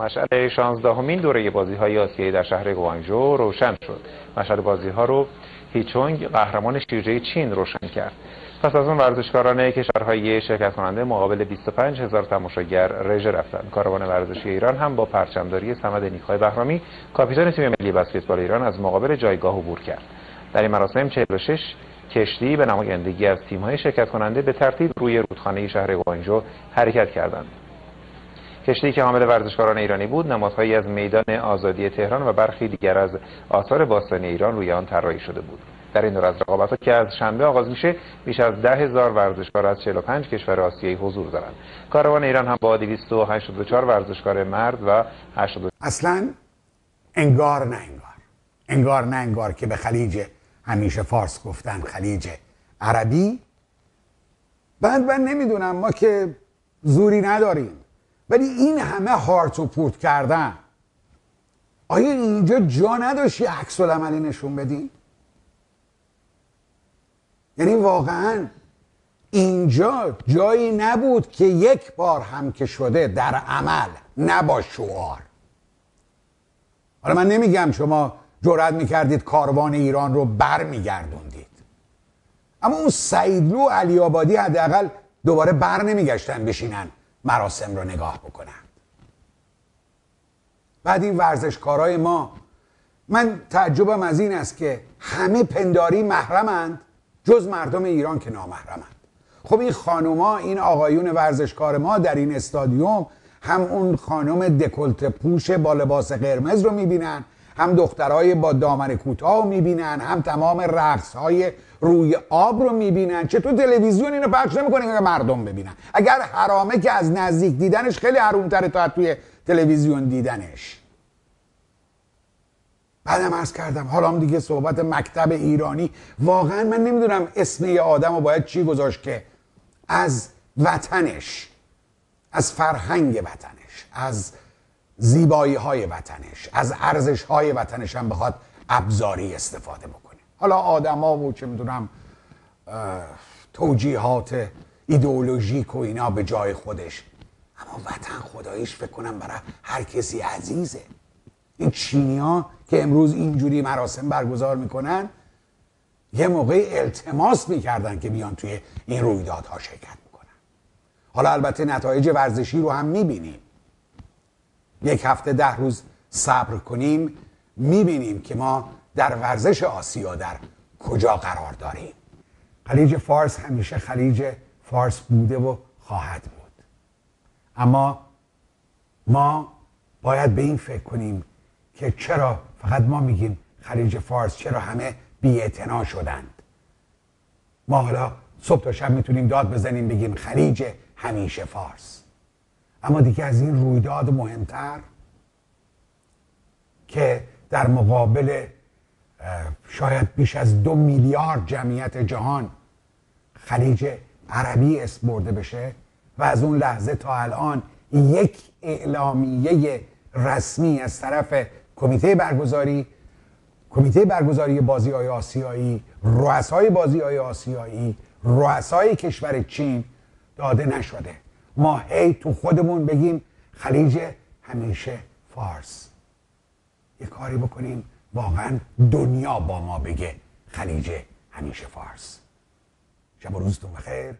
مشعل 16 همین دوره بازی های آسیایی در شهر گوانجو روشن شد. مشعل بازی ها رو هیچونگ قهرمان شیرجه چین روشن کرد. پس از اون ورزشکاران کشورهای شرکت کننده مقابل 25 هزار تماشاگر رژه رفتند کاروان ورزشی ایران هم با پرچمداری سمد نیکای بهرامی کاپیتان تیم ملی بسکتبال ایران از مقابل جایگاه عبور کرد. در این مراسم 46 کشتی به نمایندگی از تیم‌های شرکت کننده به ترتیب روی رودخانه شهر گوانجو حرکت کردند. کشتی که حامل ورزشکاران ایرانی بود نمادهایی از میدان آزادی تهران و برخی دیگر از آثار باستانی ایران روی آن طراحی شده بود. در این دور از رقابت‌ها که از شنبه آغاز میشه بیش از ده هزار ورزشکار از 45 کشور آسیایی حضور دارند. کاروان ایران هم با 284 ورزشکار مرد و 80 اصلا انگار نه انگار. انگار نه انگار که به خلیج همیشه فارس گفتن خلیج عربی. بعد من نمی‌دونم ما که زوری نداریم. ولی این همه هارت و پورت کردن. آیا اینجا جا نداشتی عکس العملی نشون بدیم یعنی واقعا اینجا جایی نبود که یک بار هم که شده در عمل نه با شعار. حالا من نمیگم شما جرأت می‌کردید کاروان ایران رو بر میگردوندید اما اون سیدلو علی آبادی حداقل دوباره بر نمیگشتن بشینن. مراسم رو نگاه بکنن. بعد این ورزشکارای ما من تعجبم از این است که همه پنداری محرمند جز مردم ایران که نامحرمند. خب این خانوما این آقایون ورزشکار ما در این استادیوم هم اون خانم دکلت پوش با لباس قرمز رو می‌بینن هم دخترای با دامن کوتاه می‌بینن هم تمام رقص های روی آب رو می‌بینن. چطور تلویزیون اینو پخش نمی‌کنه که مردم ببینن؟ اگر حرامه که از نزدیک دیدنش خیلی حرومتره تا توی تلویزیون دیدنش. بعدم عرض کردم حالا هم دیگه صحبت مکتب ایرانی. واقعا من نمی‌دونم اسم یه آدم رو باید چی گذاشت که از وطنش از فرهنگ وطنش از زیبایی های وطنش از ارزش های وطنش هم بخواد ابزاری استفاده بکنه. حالا آدما و چه می‌دونم توجیهات ایدئولوژیک و اینا به جای خودش. اما وطن خداییش فکر کنم برای هر کسی عزیزه. این چینیا که امروز اینجوری مراسم برگزار می‌کنن یه موقع التماس می‌کردن که بیان توی این رویدادها شرکت می‌کنن حالا البته نتایج ورزشی رو هم می‌بینیم. یک هفته ده روز صبر کنیم می‌بینیم که ما در ورزش آسیا در کجا قرار داریم. خلیج فارس همیشه خلیج فارس بوده و خواهد بود. اما ما باید به این فکر کنیم که چرا فقط ما میگیم خلیج فارس چرا همه بی شدند. ما حالا صبح تا شب می‌تونیم داد بزنیم بگیم خلیج همیشه فارس. اما دیگه از این رویداد مهمتر که در مقابل شاید بیش از دو میلیارد جمعیت جهان خلیج عربی اسم برده بشه و از اون لحظه تا الان یک اعلامیه رسمی از طرف کمیته برگزاری کمیته برگزاری بازی های آسیایی رؤسای بازی های آسیایی رؤسای کشور چین داده نشده. ما هی تو خودمون بگیم خلیج همیشه فارس. یه کاری بکنیم واقعا دنیا با ما بگه خلیج همیشه فارس. شب و روزتون بخیر.